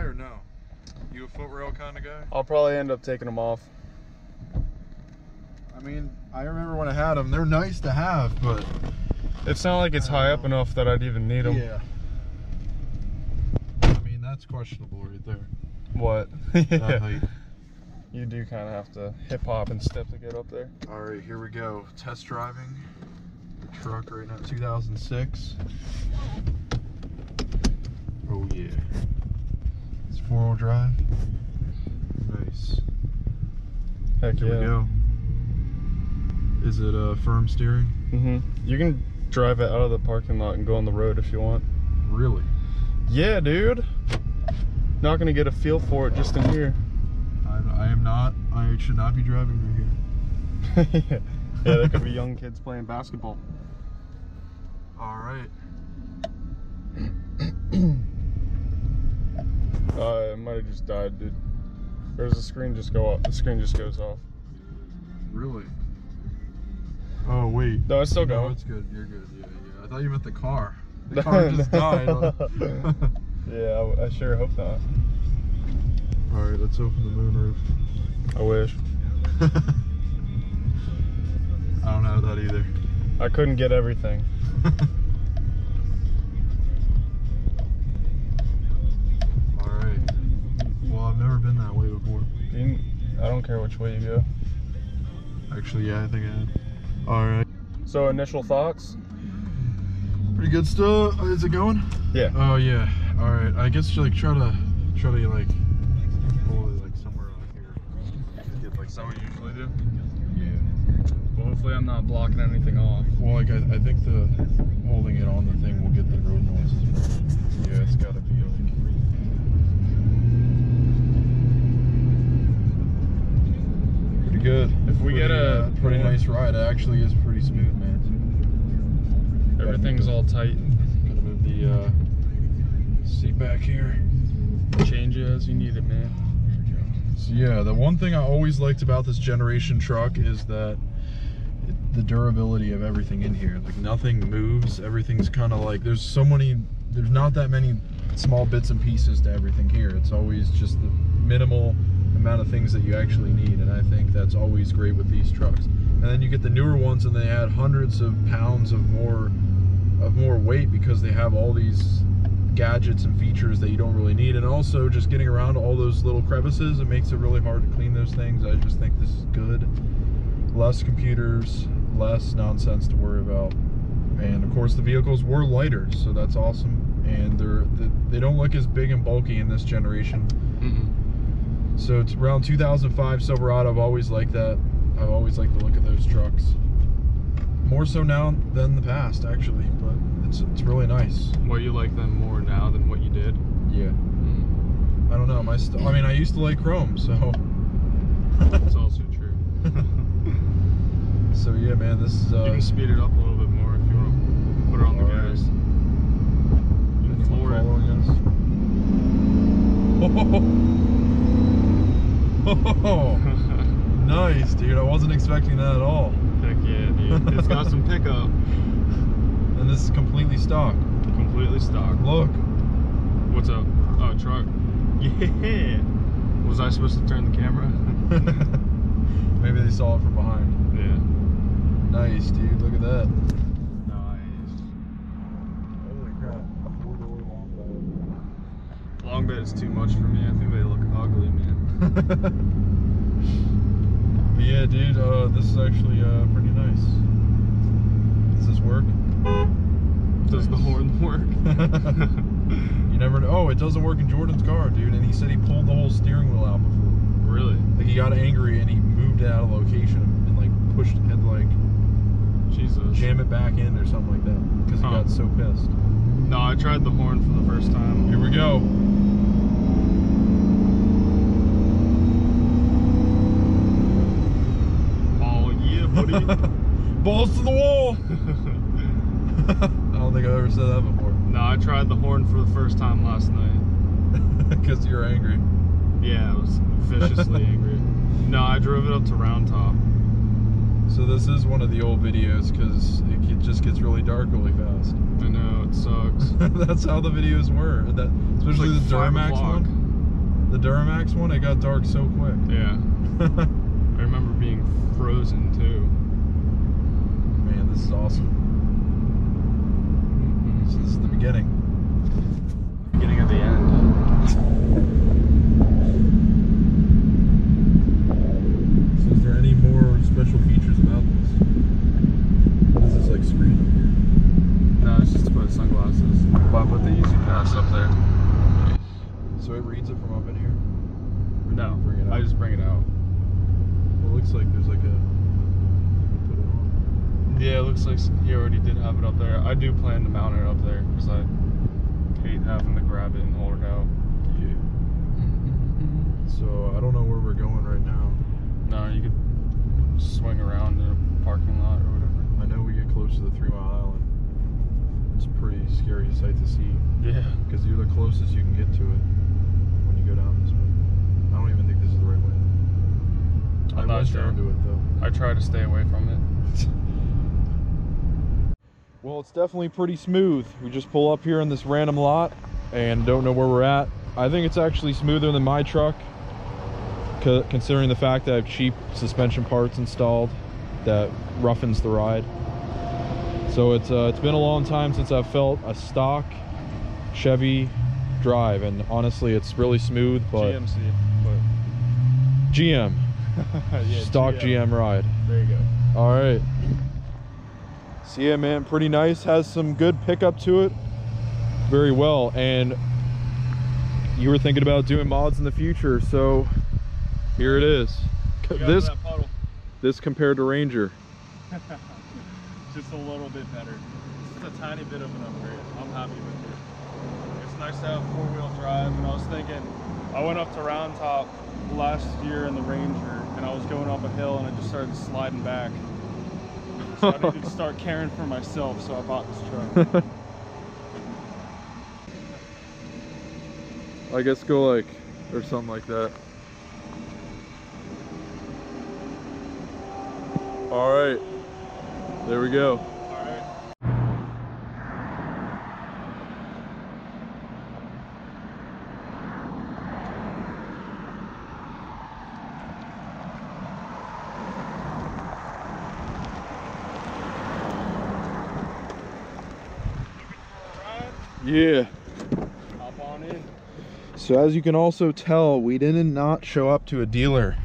guy or no? You a foot rail kind of guy? I'll probably end up taking them off. I mean, I remember when I had them. They're nice to have, but It's not like it's high up enough that I'd even need them. yeah. I mean, that's questionable right there. What? Yeah. You do kind of have to hip hop and step to get up there. All right, here we go. Test driving the truck right now, 2006. Oh yeah, it's four wheel drive. Nice. Heck Here yeah. we go. Is it a uh, firm steering? Mm-hmm. You can drive it out of the parking lot and go on the road if you want. Really? Yeah, dude. Not gonna get a feel for it just in here. I, I am not. I should not be driving right here. yeah, there could be young kids playing basketball. All right. Uh, it might have just died, dude. Or does the screen just go off? The screen just goes off. Really? Oh wait. No, it's still No, going. it's good. You're good. Yeah, yeah. I thought you meant the car. The car just died. yeah, I, I sure hope not. All right, let's open the moonroof. I wish. I don't have that either. I couldn't get everything. I don't care which way you go. Actually, yeah, I think I had. All right. So, initial thoughts? Pretty good stuff. Is it going? Yeah. Oh yeah. All right. I guess like try to try to like pull it like somewhere out here. Get like what you usually do? Yeah. Well, hopefully I'm not blocking anything off. Well, like I, I think the holding it on the thing will get the road noise. Yeah, it's got to be like. Pretty good. If we Pretty, get a- uh, pretty nice ride, it actually is pretty smooth, man. Everything's all tight. Gotta move the uh, seat back here. Change it as you need it, man. So yeah, the one thing I always liked about this generation truck is that it, the durability of everything in here. Like nothing moves. Everything's kind of like there's so many. There's not that many small bits and pieces to everything here. It's always just the minimal amount of things that you actually need, and I think that's always great with these trucks. And then you get the newer ones, and they add hundreds of pounds of more of more weight because they have all these gadgets and features that you don't really need. And also just getting around all those little crevices it makes it really hard to clean those things. I just think this is good. Less computers less nonsense to worry about. And of course the vehicles were lighter so that's awesome. And they're they don't look as big and bulky in this generation. Mm-mm. So it's around 2005 silverado i've always liked that i've always liked the look of those trucks more so now than the past actually but it's it's really nice What you like them more now than what you did? yeah I don't know. My I mean, I used to like Chrome, so That's also true. so yeah, man. This is uh, you can speed it up a little bit more if you want to put it on the gas. You can floor us. Oh, nice, dude. I wasn't expecting that at all. Heck yeah, dude. It's got some pickup. And this is completely stock. Completely stock. Look. What's up? Oh, truck. Yeah. Was I supposed to turn the camera? Maybe they saw it from behind. yeah. Nice, dude. Look at that. Nice. Holy crap. Long bed is too much for me. I think they look ugly, man. But yeah, dude. Uh, this is actually uh, pretty nice. Does this work? Does the horn work? You never know. Oh, it doesn't work in Jordan's car, dude. And he said he pulled the whole steering wheel out before. really? Like he got angry and he moved it out of location and like pushed had to like Jesus. jam it back in or something like that because he Huh. got so pissed. No, I tried the horn for the first time. Here we go. Oh yeah, buddy. Balls to the wall. I don't think I've ever said that before. no, I tried the horn for the first time last night. Because you're angry. Yeah, I was viciously angry. No, I drove it up to Round Top. So this is one of the old videos because it just gets really dark really fast. I know it sucks. That's how the videos were. That especially Like the Duramax o'clock. one. The Duramax one, it got dark so quick. Yeah. I remember being frozen too. Man, this is awesome. So this is the beginning. Beginning of the end. So is there any more special features about this? What is this like screen up here? No, it's just to put sunglasses. But I put the Easy Pass up there. So it reads it from up in here? No, Bring it I just bring it out. It looks like there's like a. Put it on. Yeah, it looks like he already did have it up there. I do plan to mount it up there because I hate having to grab it and hold it out. Yeah. So I don't know where we're going right now. No, you could swing around in a parking lot or whatever. I know we get close to the Three Mile Island. It's a pretty scary sight to see Yeah. because you're the closest you can get to it when you go down this way. I don't even think this is the right way. I'm not sure. it though. I try to stay away from it. Well, it's definitely pretty smooth. We just pull up here in this random lot and don't know where we're at. I think it's actually smoother than my truck, co- considering the fact that I have cheap suspension parts installed that roughens the ride. So it's uh, it's been a long time since I've felt a stock Chevy drive, and honestly, it's really smooth. But GMC, GM, but yeah, stock GM ride. There you go. All right. So yeah, man, pretty nice. Has some good pickup to it. Very well. And you were thinking about doing mods in the future, so here it is. This this compared to Ranger. just a little bit better. Just a tiny bit of an upgrade. I'm happy with it. Nice to have four wheel drive, and I was thinking, I went up to Round Top last year in the Ranger, and I was going up a hill, and I just started sliding back. So I needed to start caring for myself, so I bought this truck. I guess go like or something like that. All right. There we go. All right. Yeah. Hop on in. So as you can also tell, we did not show up to a dealer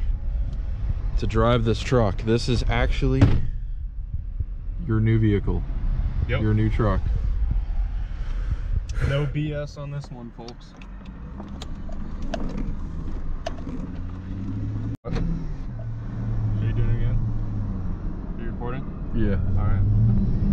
to drive this truck. This is actually your new vehicle, Yep. your new truck. No BS on this one, folks. Are you doing again? Are you recording? Yeah. All right.